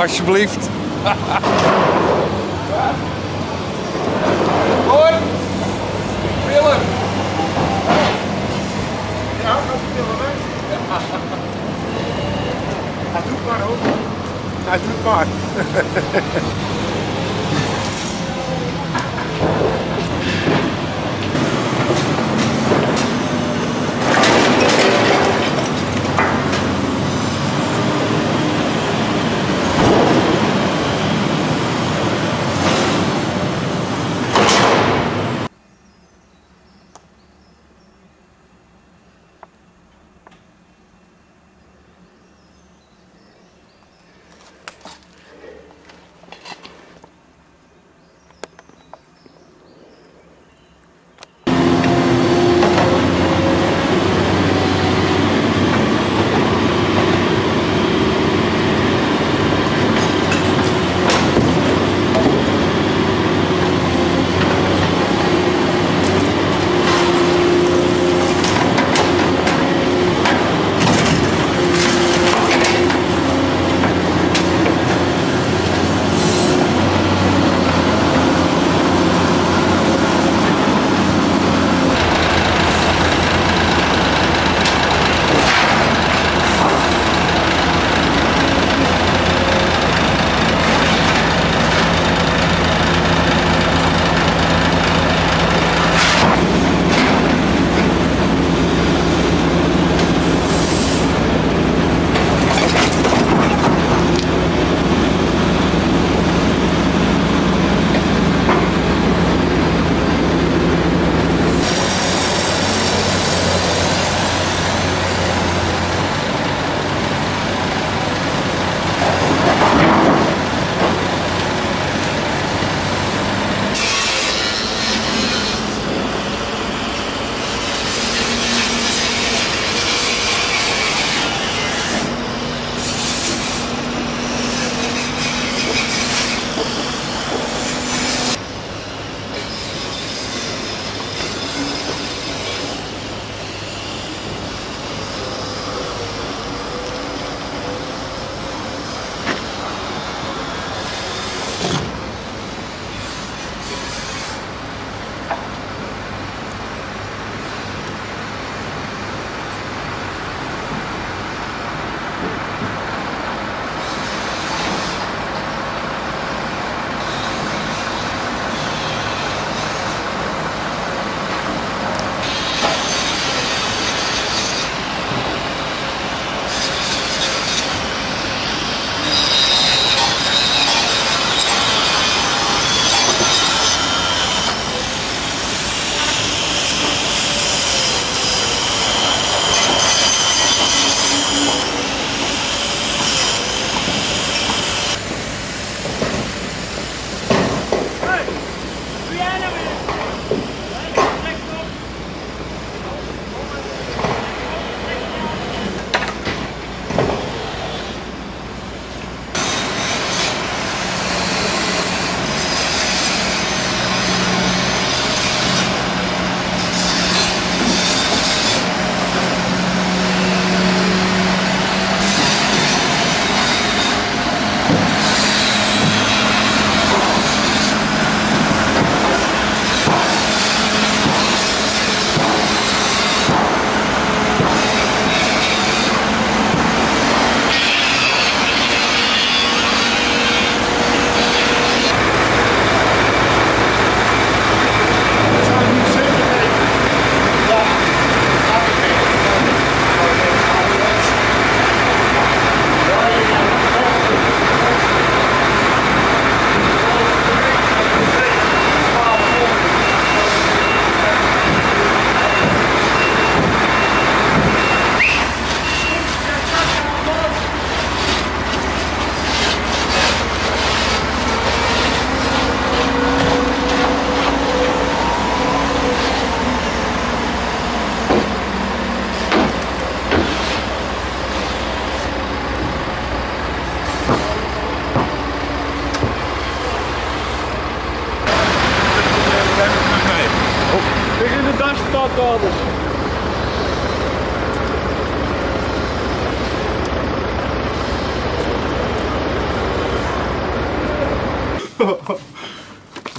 Alsjeblieft.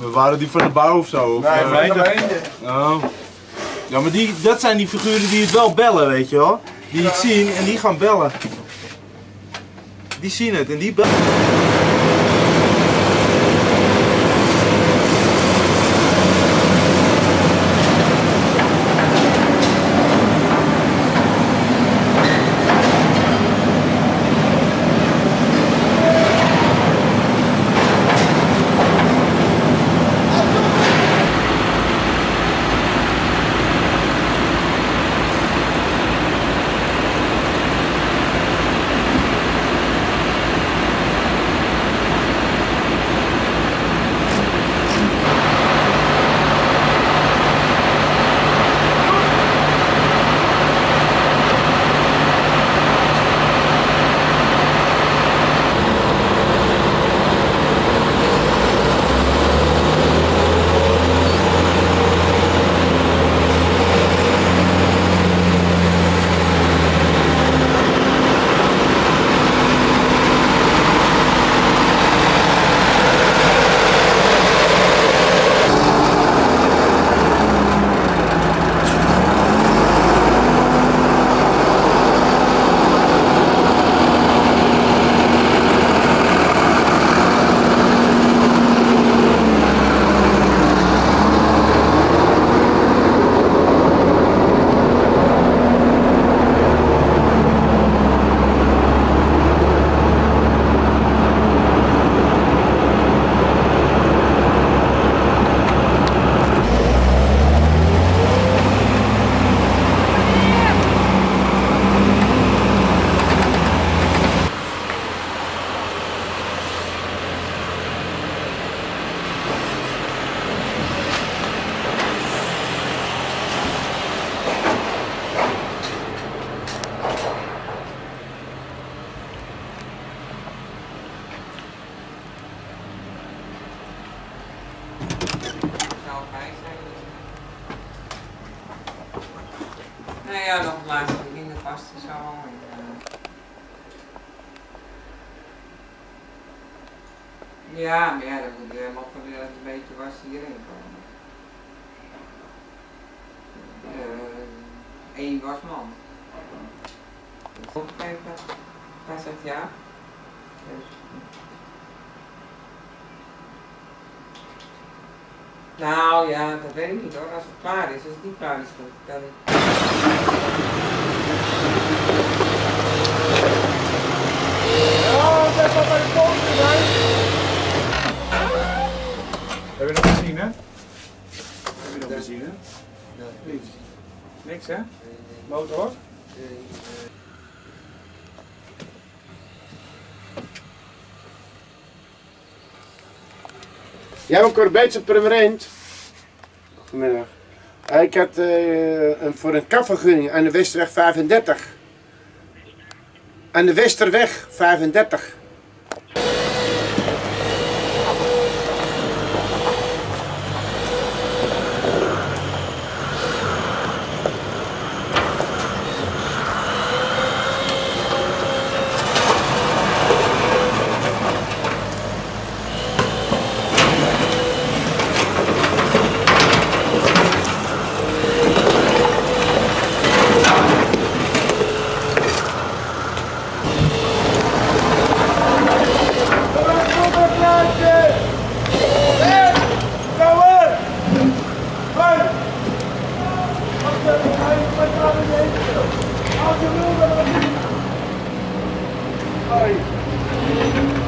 We waren die van de bouw of zo? Of, Nee, eentje. Oh. Ja, maar die, dat zijn die figuren die het wel bellen, weet je wel? Die het zien en die gaan bellen. Die zien het en die bellen. Ja, maar ja, dan moet je helemaal van een beetje was hierin komen. Eén wasman. Opgegeven, hij zegt ja. Nou ja, dat weet ik niet hoor. Als het klaar is, als het niet klaar is, dan. Ja, zet dat bij de poot erbij. Heb je nog gezien, hè? Heb je nog gezien, hè? Niks. Niks, hè? Motor? Jij bent Corbeetse permanent. Goedemiddag. Eh, Ik had eh, een, voor een kapvergunning aan de Westerweg 35. Aan de Westerweg 35. Sorry.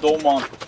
Nee, dat is dom man. Zeg